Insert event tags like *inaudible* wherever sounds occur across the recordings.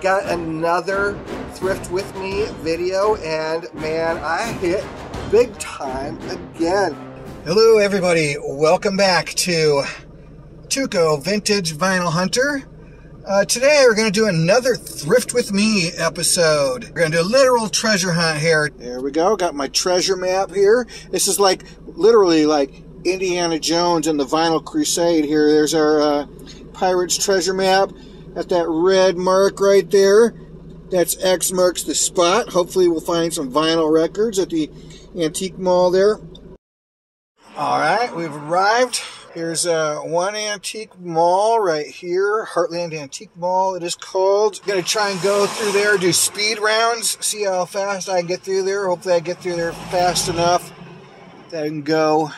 got another Thrift With Me video, and man, I hit big time again. Hello, everybody. Welcome back to Tuco Vintage Vinyl Hunter. Uh, today we're going to do another Thrift With Me episode. We're going to do a literal treasure hunt here. There we go. Got my treasure map here. This is like literally like Indiana Jones and the Vinyl Crusade here. There's our uh, Pirates treasure map. Got that red mark right there. That's X marks the spot. Hopefully we'll find some vinyl records at the antique mall there. All right, we've arrived. Here's uh, one antique mall right here, Heartland Antique Mall. It is called. I'm Gonna try and go through there, do speed rounds, see how fast I can get through there. Hopefully, I get through there fast enough that I can go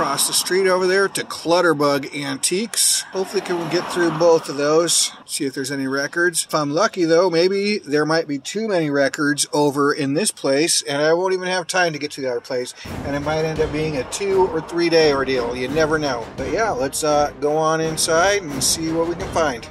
across the street over there to Clutterbug Antiques. Hopefully we can get through both of those, see if there's any records. If I'm lucky though, maybe there might be too many records over in this place and I won't even have time to get to the other place and it might end up being a two or three day ordeal. You never know. But yeah, let's uh, go on inside and see what we can find.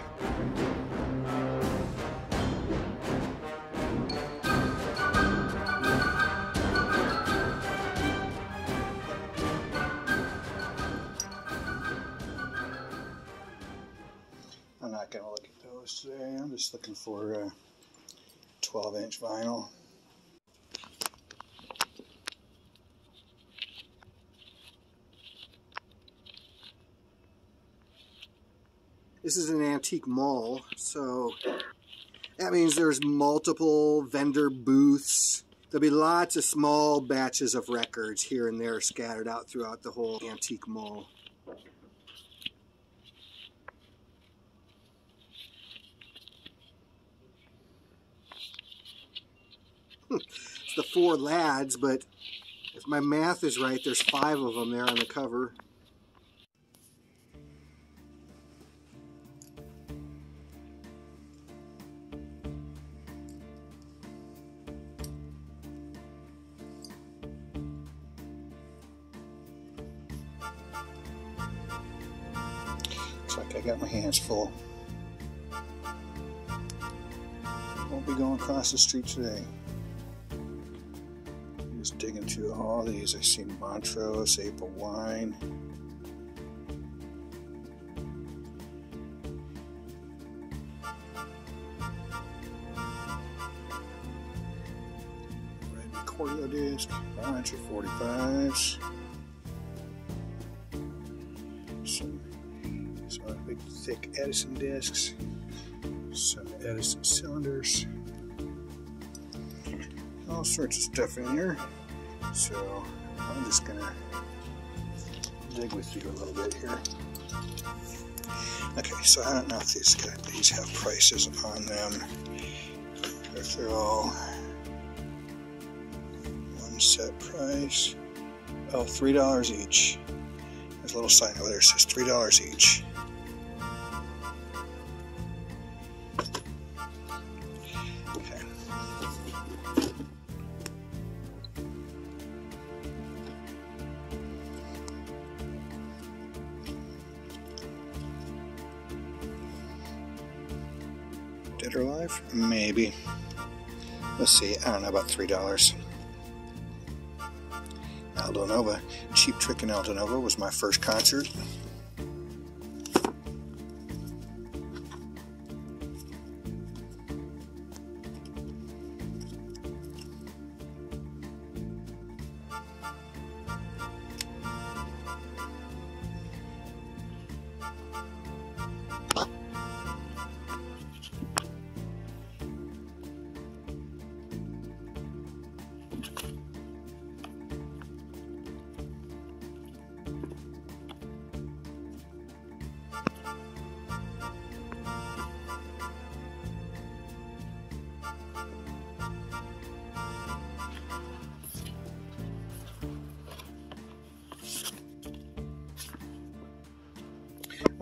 Is an antique mall, so that means there's multiple vendor booths. There'll be lots of small batches of records here and there scattered out throughout the whole antique mall. Hmm. it's the four lads, but if my math is right, there's five of them there on the cover. Full. Won't be going across the street today Just digging through all these. I see Montrose, April Wine. Red disc, of 45s. Thick Edison discs. Some Edison cylinders all sorts of stuff in here. So I'm just gonna dig with you a little bit here. Okay, so I don't know if these got, these have prices on them. If they're all one set price. Oh, three dollars each. There's a little sign over there that says three dollars each. Maybe. Let's see. I don't know, about $3. Aldo Nova. Cheap Trick in Aldo Nova was my first concert.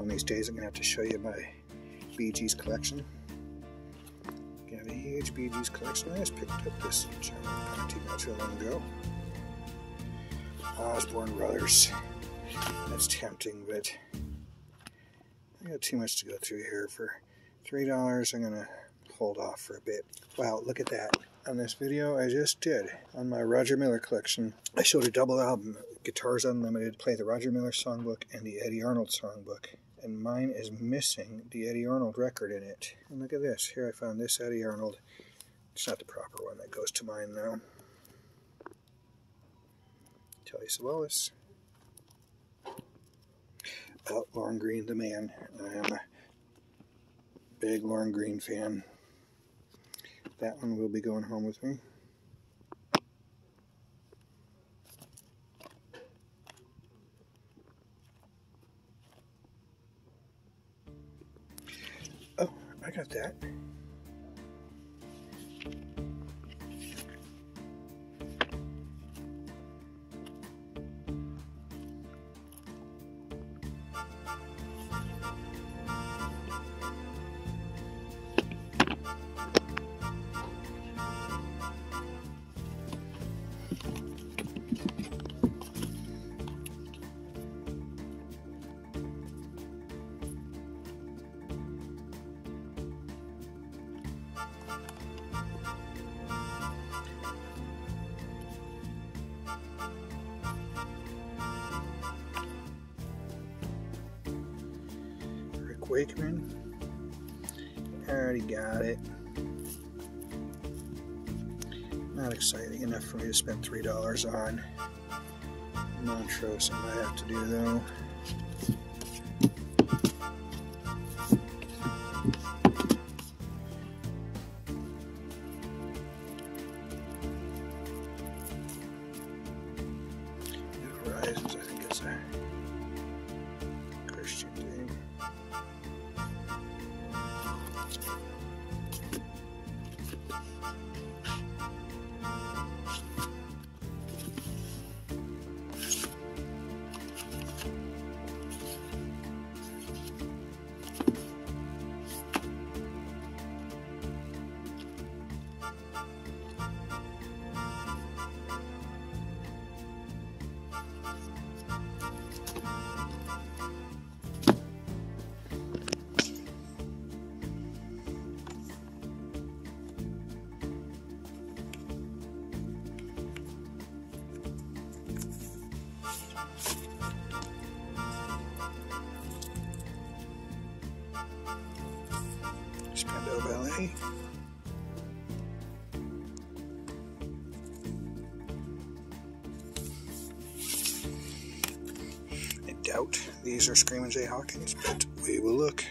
One of these days I'm going to have to show you my Gees collection. Got a huge Gees collection. I just picked up this German party not too long ago. Osborne Brothers. That's tempting, but I got too much to go through here. For $3, I'm going to hold off for a bit. Wow, look at that. On this video I just did on my Roger Miller collection, I showed a double album, Guitars Unlimited, play the Roger Miller songbook and the Eddy Arnold songbook. And mine is missing the Eddy Arnold record in it. And look at this. Here I found this Eddy Arnold. It's not the proper one that goes to mine now. Telly Savalas. Oh, Lorne Greene, the man. I am a big Lorne Greene fan. That one will be going home with me. I that. Wakeman. I already got it. Not exciting enough for me to spend $3 on. Montrose I might have to do though. I doubt these are Screaming Jay Hawkins, but we will look.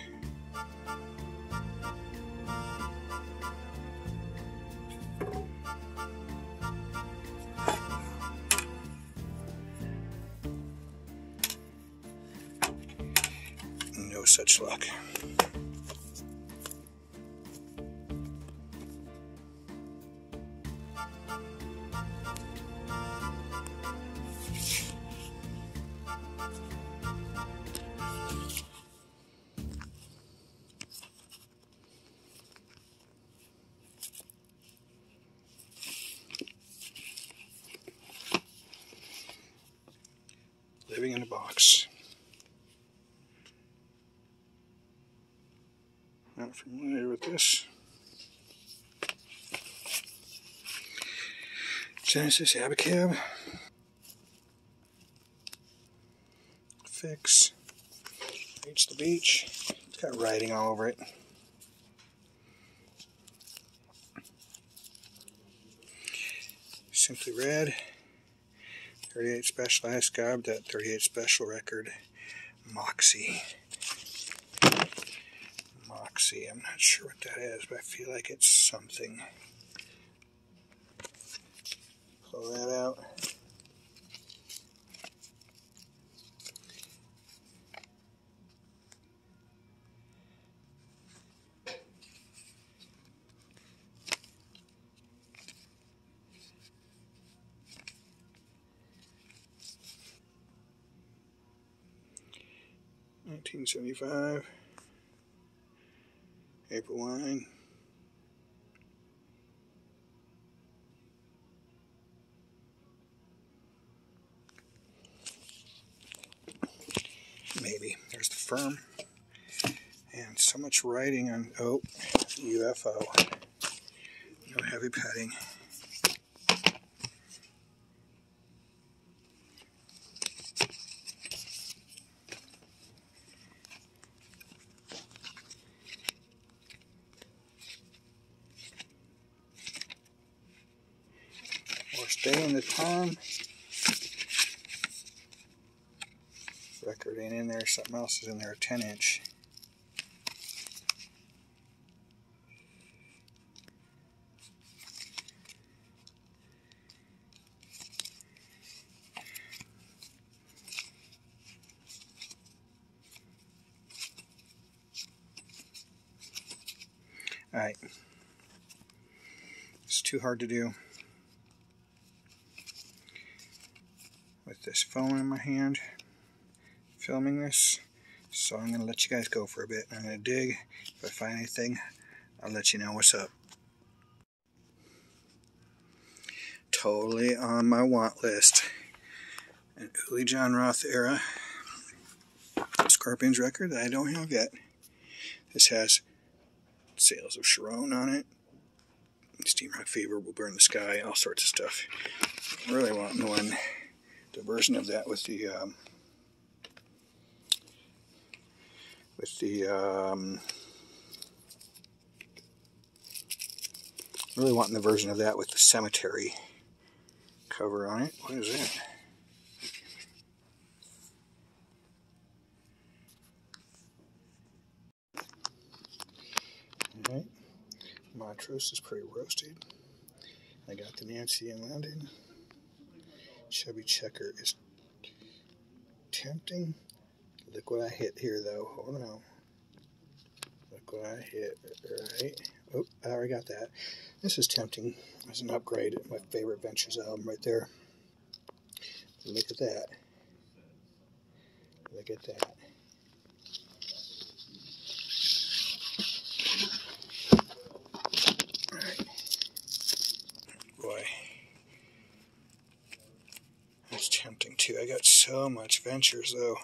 In a box. Not familiar with this. Genesis Abacab. Fixx. Reach the beach. It's got writing all over it. Simply Red. 38 Special. Specialized Gob, that 38 Special record. Moxy. Moxy. I'm not sure what that is, but I feel like it's something. Pull that out. Nineteen seventy five. April wine. Maybe. There's the firm. And so much writing on, oh, UFO. No Heavy Petting. We're staying the time. Record ain't in there, something else is in there, a 10 inch. Alright. It's too hard to do with this phone in my hand filming this. So I'm going to let you guys go for a bit. I'm going to dig. If I find anything, I'll let you know what's up. Totally on my want list. An Uli Jon Roth era Scorpions record that I don't have yet. This has Sails of Charon on it. Steam Rock Fever will burn the sky, all sorts of stuff. Really want one, the version of that with the um, with the um, really wanting the version of that with the cemetery cover on it. What is that? Alright, Montrose is pretty roasted. I got the Nancy in London. Chubby Checker is tempting. Look what I hit here, though. Hold on. Look what I hit. Right. Oh, I already got that. This is tempting as an upgrade. My favorite Ventures album right there. Look at that. Look at that. Alright. Boy. That's tempting too. I got so much Ventures though.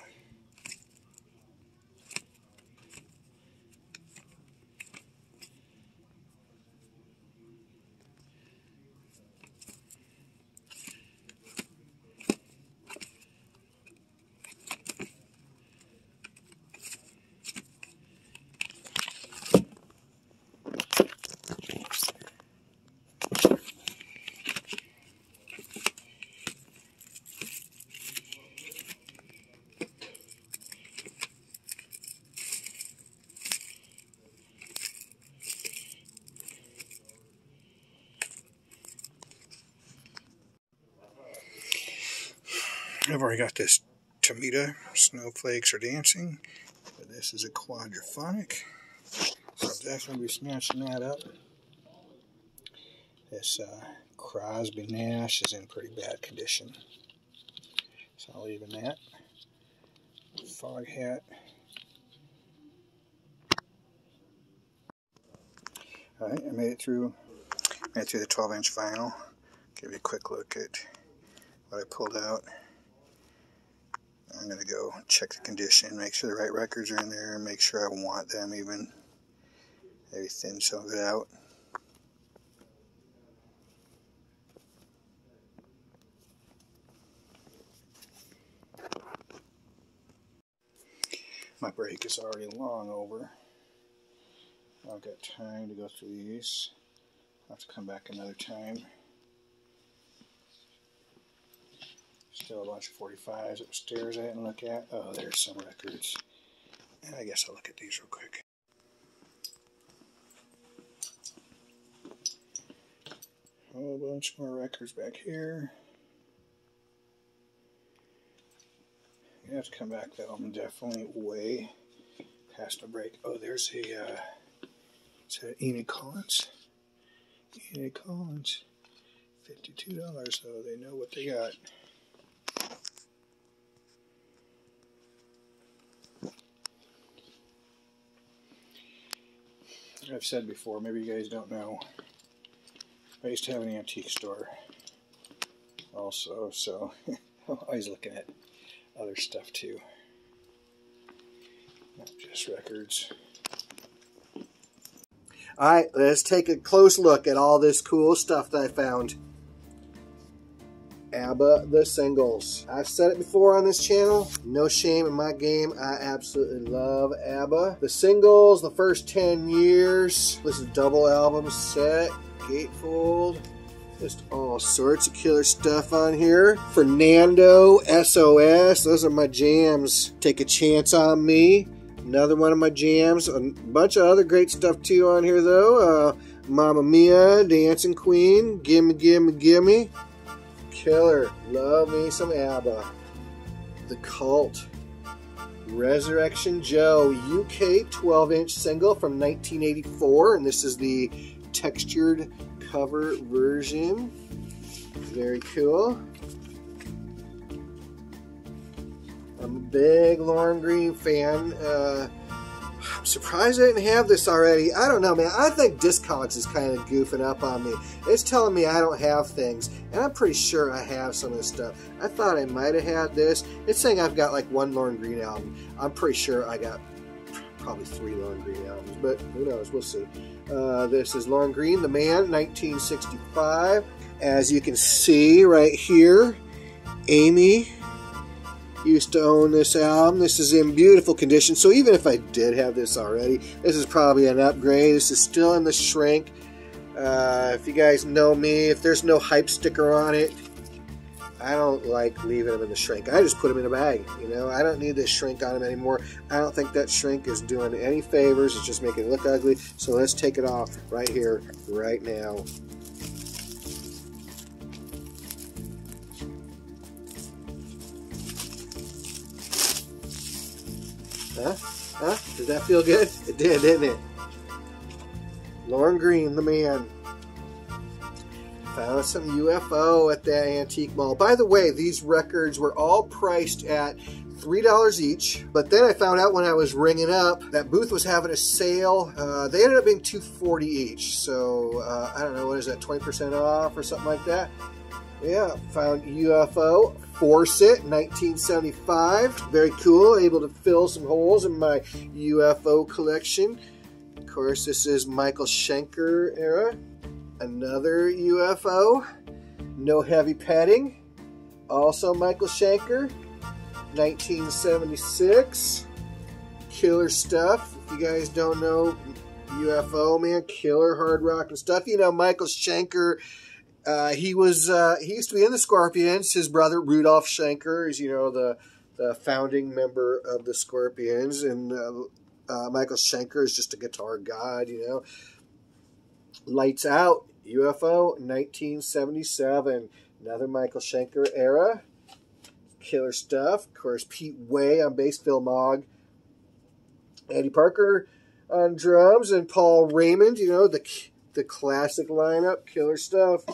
I've already got this Tomita, Snowflakes Are Dancing. But this is a quadraphonic. So I'll definitely be snatching that up. This uh, Crosby Nash is in pretty bad condition. So I'll leave in that. Foghat. Alright, I made it through made it through the 12 inch vinyl. Give you a quick look at what I pulled out. I'm going to go check the condition, make sure the right records are in there, make sure I want them even. Maybe thin some of it out. My break is already long over. I've got time to go through these. I'll have to come back another time. Still a bunch of 45s upstairs I didn't look at. Oh, there's some records. And I guess I'll look at these real quick. A bunch more records back here. You have to come back though. I'm definitely way past a break. Oh, there's a uh, it's a Enid Collins. Enid Collins. $52, so they know what they got. I've said before, maybe you guys don't know, I used to have an antique store also, so *laughs* I'm always looking at other stuff too. Not just records. All right, let's take a close look at all this cool stuff that I found. ABBA the singles. I've said it before on this channel. No shame in my game. I absolutely love ABBA. The singles, the first 10 years. This is double album set, gatefold. Just all sorts of killer stuff on here. Fernando, SOS. Those are my jams. Take a chance on me. Another one of my jams. A bunch of other great stuff too on here though. Uh, Mamma Mia, Dancing Queen, Gimme Gimme Gimme killer. Love me some ABBA. The Cult. Resurrection Joe, UK 12 inch single from 1984, and this is the textured cover version. Very cool. I'm a big Lorne Greene fan. Uh, I'm surprised I didn't have this already. I don't know, man. I think Discogs is kind of goofing up on me. It's telling me I don't have things, and I'm pretty sure I have some of this stuff. I thought I might have had this. It's saying I've got like one Lorne Greene album. I'm pretty sure I got probably three Lorne Greene albums, but who knows? We'll see. Uh, this is Lorne Greene, The Man, 1965. As you can see right here, Amy used to own this album. This is in beautiful condition. So even if I did have this already, this is probably an upgrade. This is still in the shrink. Uh, if you guys know me, if there's no hype sticker on it, I don't like leaving them in the shrink. I just put them in a bag. You know, I don't need this shrink on them anymore. I don't think that shrink is doing any favors. It's just making it look ugly. So let's take it off right here, right now. Huh? Huh? Did that feel good? *laughs* It did, didn't it? Lorne Greene, the man. Found some UFO at that antique mall. By the way, these records were all priced at $3 each. But then I found out when I was ringing up that booth was having a sale. Uh, they ended up being 240 each. So uh, I don't know, what is that, 20% off or something like that? Yeah, found UFO Force It 1975. Very cool. Able to fill some holes in my UFO collection. Of course, this is Michael Schenker era. Another UFO. No Heavy Petting. Also Michael Schenker. 1976. Killer stuff. If you guys don't know UFO, man, killer hard rock and stuff. You know, Michael Schenker uh, he was uh, he used to be in the Scorpions. His brother Rudolf Schenker is you know the the founding member of the Scorpions, and uh, uh, Michael Schenker is just a guitar god. You know, Lights Out UFO 1977, another Michael Schenker era. Killer stuff. Of course, Pete Way on bass, Phil Mogg, Andy Parker on drums, and Paul Raymond. You know the the classic lineup, killer stuff.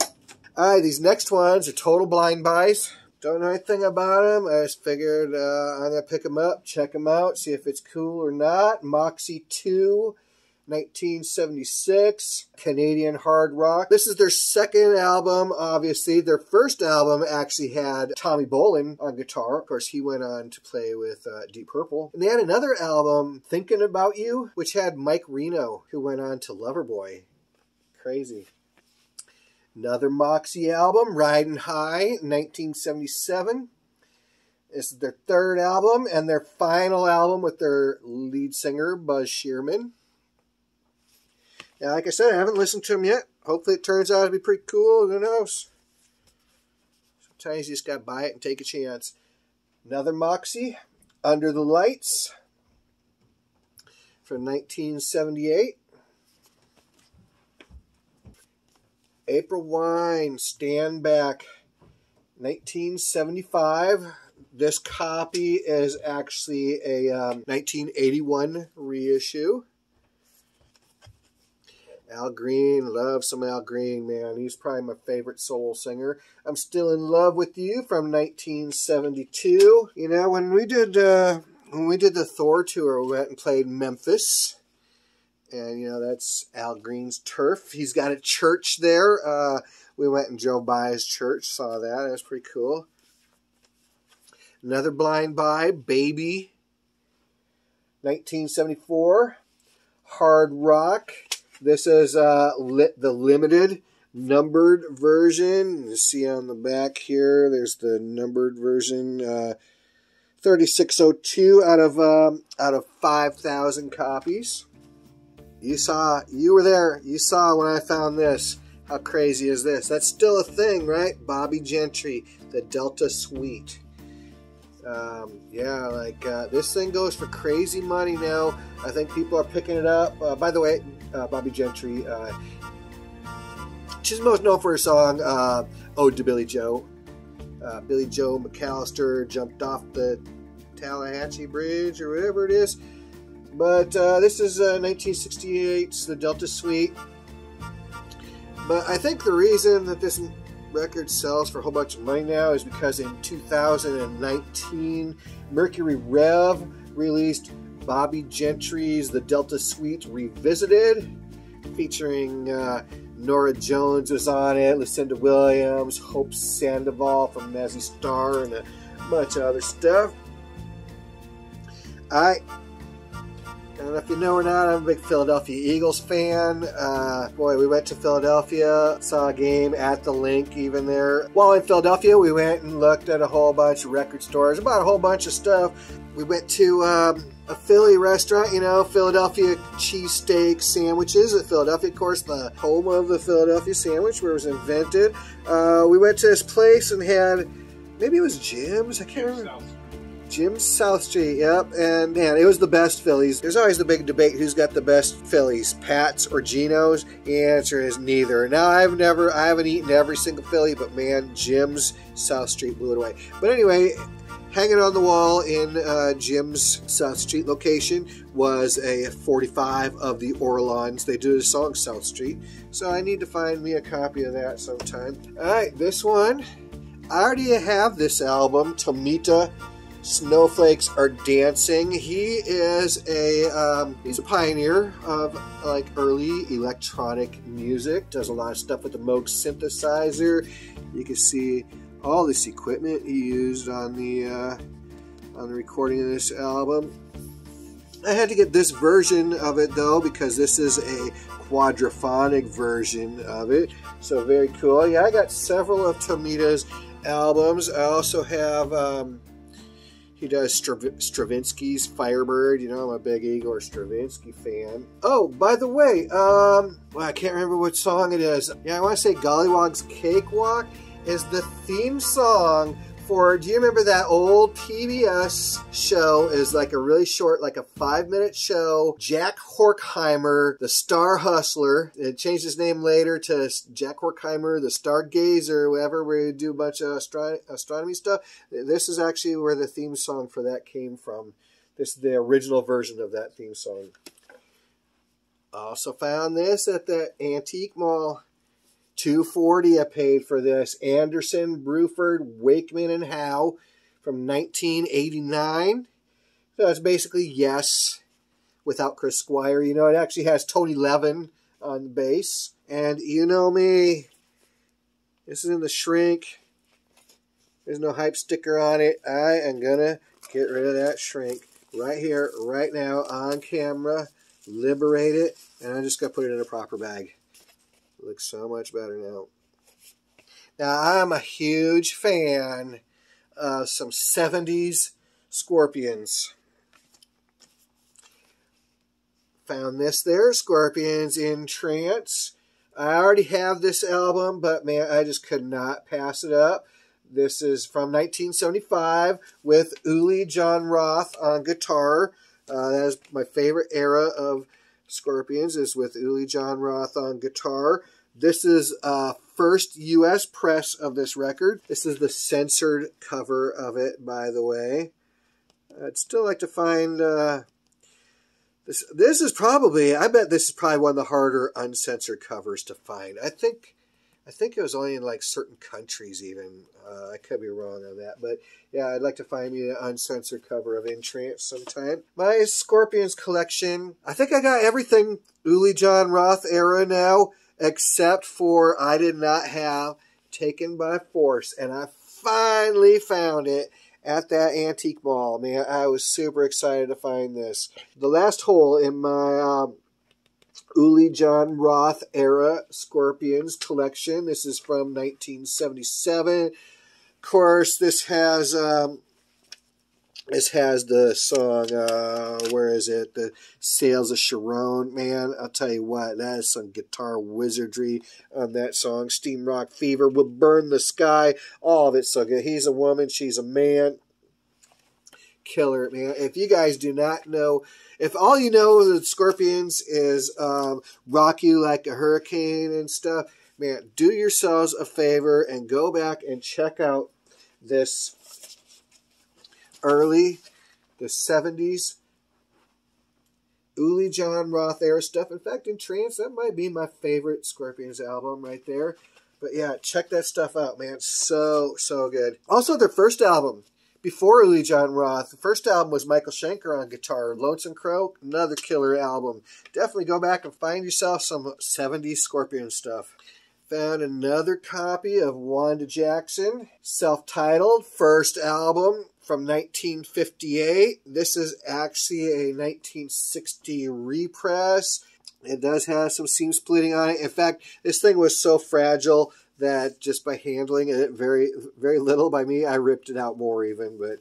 All right, these next ones are total blind buys. Don't know anything about them. I just figured uh, I'm going to pick them up, check them out, see if it's cool or not. Moxy 2, 1976, Canadian hard rock. This is their second album, obviously. Their first album actually had Tommy Bolin on guitar. Of course, he went on to play with uh, Deep Purple. And they had another album, Thinking About You, which had Mike Reno, who went on to Loverboy. Crazy. Another Moxy album, Riding High, 1977. This is their third album and their final album with their lead singer, Buzz Shearman. Now, like I said, I haven't listened to them yet. Hopefully it turns out to be pretty cool. Who knows? Sometimes you just got to buy it and take a chance. Another Moxy, Under the Lights, from 1978. April Wine, Stand Back, 1975. This copy is actually a um, 1981 reissue. Al Green, love some Al Green, man. He's probably my favorite soul singer. I'm Still in Love with You from 1972. You know, when we did uh, when we did the Thor tour, we went and played Memphis. And, you know, that's Al Green's turf. He's got a church there. Uh, we went and drove by his church, saw that. That was pretty cool. Another blind buy, Baby, 1974. Hard Rock, This is uh, li the limited numbered version. You see on the back here, there's the numbered version. Uh, 3602 out of um, out of 5,000 copies. You saw, you were there. You saw when I found this. How crazy is this? That's still a thing, right? Bobbie Gentry, the Delta Sweete. Um, yeah, like uh, this thing goes for crazy money now. I think people are picking it up. Uh, by the way, uh, Bobbie Gentry, uh, she's most known for her song uh, "Ode to Billie Joe." Uh, Billie Joe McAllister jumped off the Tallahatchie Bridge or whatever it is. But uh, this is uh, 1968's The Delta Sweete. But I think the reason that this record sells for a whole bunch of money now is because in 2019, Mercury Rev released Bobbie Gentry's The Delta Sweete Revisited, featuring uh, Norah Jones was on it, Lucinda Williams, Hope Sandoval from Mazzy Star, and a bunch of other stuff. I I don't know if you know or not, I'm a big Philadelphia Eagles fan. Uh, boy, we went to Philadelphia, saw a game at the Linc even there. While in Philadelphia, we went and looked at a whole bunch of record stores, about a whole bunch of stuff. We went to um, a Philly restaurant, you know, Philadelphia cheesesteak sandwiches at Philadelphia, of course, the home of the Philadelphia sandwich where it was invented. Uh, we went to this place and had, maybe it was Jim's, I can't remember. Jim South Street, yep. And man, it was the best Phillies. There's always the big debate who's got the best Phillies, Pat's or Geno's. The answer is neither. Now I've never, I haven't eaten every single Philly, but man, Jim's South Street blew it away. But anyway, hanging on the wall in uh, Jim's South Street location was a 45 of the Orlons. They do the song South Street, so I need to find me a copy of that sometime. All right, this one. I already have this album, Tomita Snowflakes Are Dancing. He is a um, he's a pioneer of like early electronic music. Does a lot of stuff with the Moog synthesizer. You can see all this equipment he used on the uh, on the recording of this album. I had to get this version of it though because this is a quadraphonic version of it. So very cool. Yeah, I got several of Tomita's albums. I also have. Um, he does Strav- Stravinsky's Firebird. You know, I'm a big Igor Stravinsky fan. Oh, by the way, um, well, I can't remember what song it is. Yeah, I want to say Golliwogg's Cakewalk is the theme song do you remember that old PBS show is like a really short, like a five minute show. Jack Horkheimer, the Star Hustler. It changed his name later to Jack Horkheimer, the Stargazer, whatever, where you do a bunch of astro- astronomy stuff. This is actually where the theme song for that came from. This is the original version of that theme song. Also found this at the Antique Mall 240 I paid for this. Anderson, Bruford, Wakeman, and Howe from 1989. So it's basically Yes without Chris Squire. You know, it actually has Tony Levin on the bass. And you know me, this is in the shrink. There's no hype sticker on it. I am going to get rid of that shrink right here, right now, on camera. Liberate it. And I'm just going to put it in a proper bag. Looks so much better now. Now, I'm a huge fan of some 70s Scorpions. Found this there, Scorpions in Trance. I already have this album, but man, I just could not pass it up. This is from 1975 with Uli Jon Roth on guitar. Uh, that is my favorite era of Scorpions is with Uli Jon Roth on guitar. This is uh, first U.S. press of this record. This is the censored cover of it, by the way. I'd still like to find uh, this. This is probably, I bet this is probably one of the harder uncensored covers to find. I think, I think it was only in like certain countries even. Uh, I could be wrong on that, but yeah, I'd like to find me an uncensored cover of In Trance sometime. My Scorpions collection. I think I got everything Uli Jon Roth era now except for I did not have Taken by Force, and I finally found it at that antique mall. Man, I was super excited to find this. The last hole in my um, Uli Jon Roth era Scorpions collection. This is from 1977. Of course, this has um, this has the song, uh, where is it? The Sails of Charon. Man, I'll tell you what, that is some guitar wizardry on that song. Steam Rock Fever will burn the sky. All of it's so good. He's a woman, she's a man. Killer, man. If you guys do not know, if all you know of the Scorpions is um, Rock You Like a Hurricane and stuff, man, do yourselves a favor and go back and check out this early, the 70s, Uli Jon Roth era stuff. In fact, in trance, that might be my favorite Scorpions album right there. But yeah, check that stuff out, man. So, so good. Also, their first album, before Uli Jon Roth, the first album was Michael Schenker on guitar. Lonesome Crow, another killer album. Definitely go back and find yourself some 70s Scorpion stuff. Found another copy of Wanda Jackson, self titled, first album from 1958. This is actually a 1960 repress. It does have some seam splitting on it. In fact, this thing was so fragile that just by handling it very very little by me, I ripped it out more even. But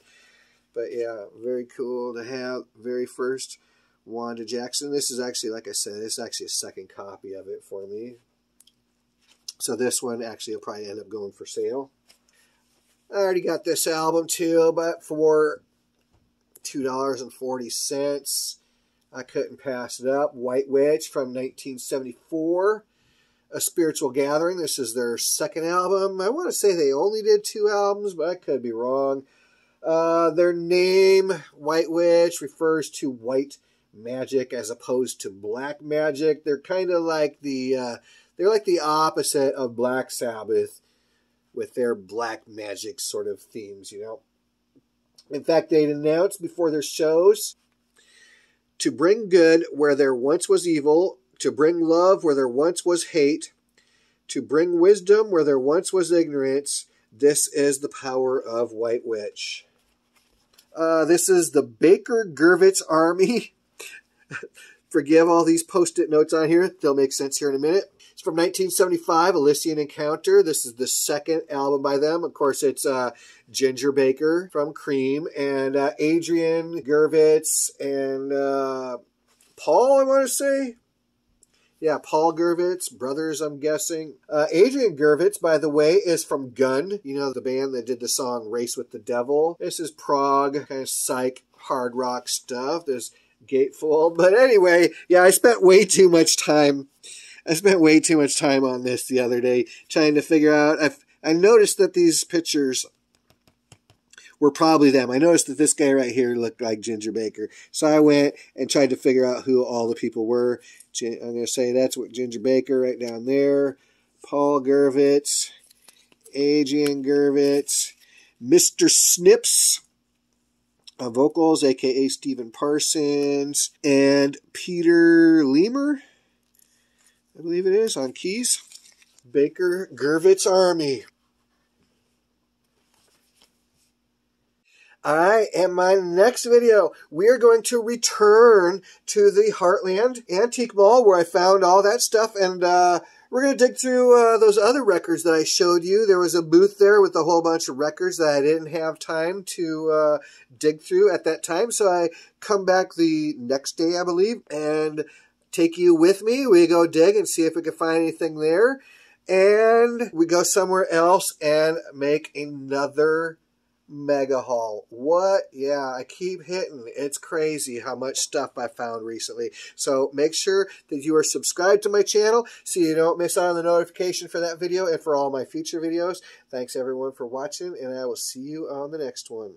but yeah, very cool to have. Very first Wanda Jackson. This is actually, like I said, this is actually a second copy of it for me. So this one actually will probably end up going for sale. I already got this album too, but for $2.40, I couldn't pass it up. White Witch from 1974. A Spiritual Gathering. This is their second album. I want to say they only did two albums, but I could be wrong. Uh, their name, White Witch, refers to white magic as opposed to black magic. They're kind of like the uh, they're like the opposite of Black Sabbath with their black magic sort of themes, you know. In fact, they'd announced before their shows to bring good where there once was evil, to bring love where there once was hate, to bring wisdom where there once was ignorance. This is the power of White Witch. Uh, this is the Baker Gurvitz Army. *laughs* Forgive all these post it notes on here, they'll make sense here in a minute. From 1975, Elysian Encounter. This is the second album by them. Of course, it's uh, Ginger Baker from Cream and uh, Adrian Gurvitz and uh, Paul, I want to say. Yeah, Paul Gurvitz, brothers, I'm guessing. Uh, Adrian Gurvitz, by the way, is from Gun, you know, the band that did the song Race with the Devil. This is prog, kind of psych, hard rock stuff. There's Gatefold. But anyway, yeah, I spent way too much time I spent way too much time on this the other day trying to figure out. i I noticed that these pictures were probably them. I noticed that this guy right here looked like Ginger Baker. So I went and tried to figure out who all the people were. I'm going to say that's what Ginger Baker right down there. Paul Gurvitz, Adrian Gurvitz, Mr. Snips, uh, vocals, aka Stephen Parsons, and Peter Lemer. I believe it is, on keys. Baker Gurvitz Army. Alright, in my next video, we are going to return to the Heartland Antique Mall where I found all that stuff and uh, we're going to dig through uh, those other records that I showed you. There was a booth there with a whole bunch of records that I didn't have time to uh, dig through at that time. So I come back the next day, I believe, and take you with me. We go dig and see if we can find anything there. And we go somewhere else and make another mega haul. What? Yeah, I keep hitting. It's crazy how much stuff I found recently. So make sure that you are subscribed to my channel so you don't miss out on the notification for that video and for all my future videos. Thanks everyone for watching and I will see you on the next one.